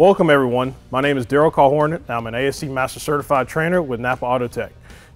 Welcome everyone. My name is Daryl Calhorn and I'm an ASE Master Certified Trainer with Napa Autotech.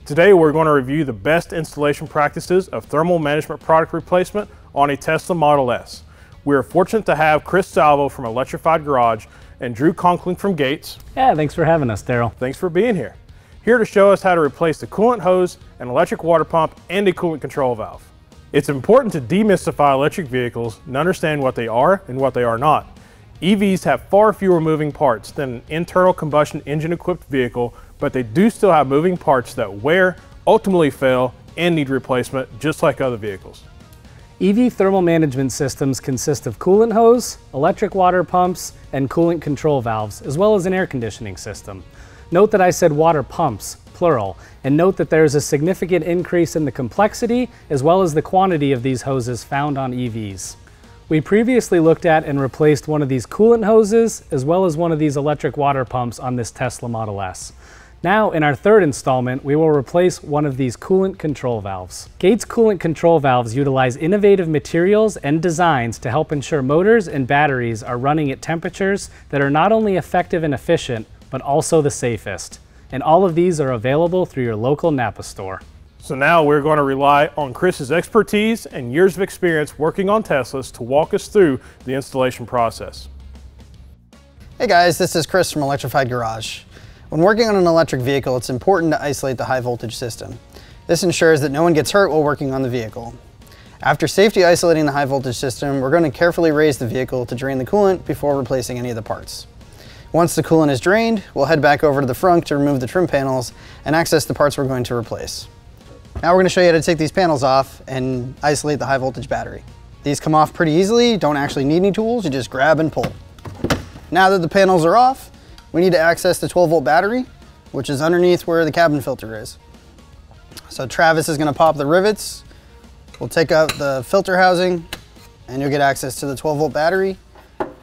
Today we're going to review the best installation practices of thermal management product replacement on a Tesla Model S. We are fortunate to have Chris Salvo from Electrified Garage and Drew Conkling from Gates. Yeah, thanks for having us, Daryl. Thanks for being here. Here to show us how to replace the coolant hose, an electric water pump, and a coolant control valve. It's important to demystify electric vehicles and understand what they are and what they are not. EVs have far fewer moving parts than an internal combustion engine equipped vehicle, but they do still have moving parts that wear, ultimately fail, and need replacement just like other vehicles. EV thermal management systems consist of coolant hose, electric water pumps, and coolant control valves, as well as an air conditioning system. Note that I said water pumps, plural, and note that there is a significant increase in the complexity as well as the quantity of these hoses found on EVs. We previously looked at and replaced one of these coolant hoses as well as one of these electric water pumps on this Tesla Model S. Now, in our third installment, we will replace one of these coolant control valves. Gates coolant control valves utilize innovative materials and designs to help ensure motors and batteries are running at temperatures that are not only effective and efficient, but also the safest. And all of these are available through your local Napa store. So now we're going to rely on Chris's expertise and years of experience working on Teslas to walk us through the installation process. Hey guys, this is Chris from Electrified Garage. When working on an electric vehicle, it's important to isolate the high voltage system. This ensures that no one gets hurt while working on the vehicle. After safety isolating the high voltage system, we're going to carefully raise the vehicle to drain the coolant before replacing any of the parts. Once the coolant is drained, we'll head back over to the front to remove the trim panels and access the parts we're going to replace. Now we're going to show you how to take these panels off and isolate the high voltage battery. These come off pretty easily, don't actually need any tools, you just grab and pull. Now that the panels are off, we need to access the 12 volt battery, which is underneath where the cabin filter is. So Travis is going to pop the rivets, we'll take out the filter housing, and you'll get access to the 12 volt battery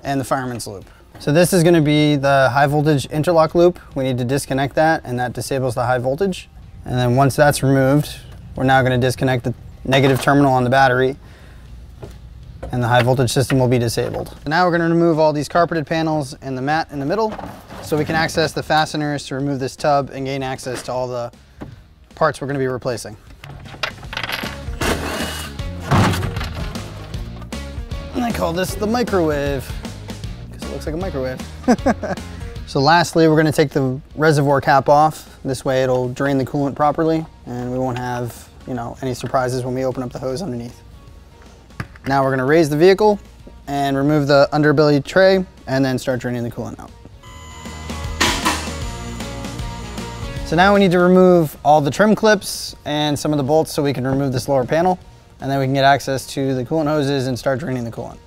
and the fireman's loop. So this is going to be the high voltage interlock loop. We need to disconnect that and that disables the high voltage. And then once that's removed, we're now going to disconnect the negative terminal on the battery and the high voltage system will be disabled. Now we're going to remove all these carpeted panels and the mat in the middle so we can access the fasteners to remove this tub and gain access to all the parts we're going to be replacing. And I call this the microwave because it looks like a microwave. so lastly, we're going to take the reservoir cap off this way it'll drain the coolant properly and we won't have, you know, any surprises when we open up the hose underneath. Now we're gonna raise the vehicle and remove the underbelly tray and then start draining the coolant out. So now we need to remove all the trim clips and some of the bolts so we can remove this lower panel and then we can get access to the coolant hoses and start draining the coolant.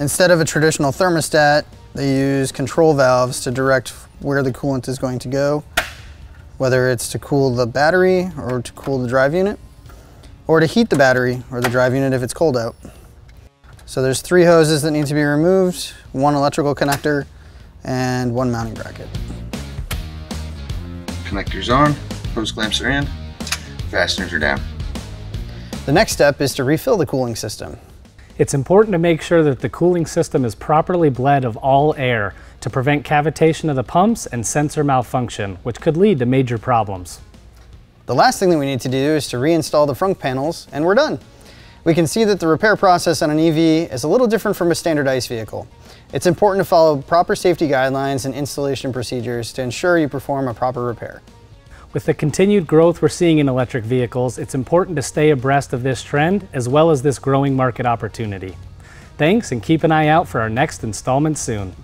Instead of a traditional thermostat, they use control valves to direct where the coolant is going to go, whether it's to cool the battery or to cool the drive unit, or to heat the battery or the drive unit if it's cold out. So there's three hoses that need to be removed, one electrical connector, and one mounting bracket. Connectors on, hose clamps are in, fasteners are down. The next step is to refill the cooling system. It's important to make sure that the cooling system is properly bled of all air to prevent cavitation of the pumps and sensor malfunction, which could lead to major problems. The last thing that we need to do is to reinstall the front panels, and we're done. We can see that the repair process on an EV is a little different from a standard ICE vehicle. It's important to follow proper safety guidelines and installation procedures to ensure you perform a proper repair. With the continued growth we're seeing in electric vehicles, it's important to stay abreast of this trend as well as this growing market opportunity. Thanks and keep an eye out for our next installment soon.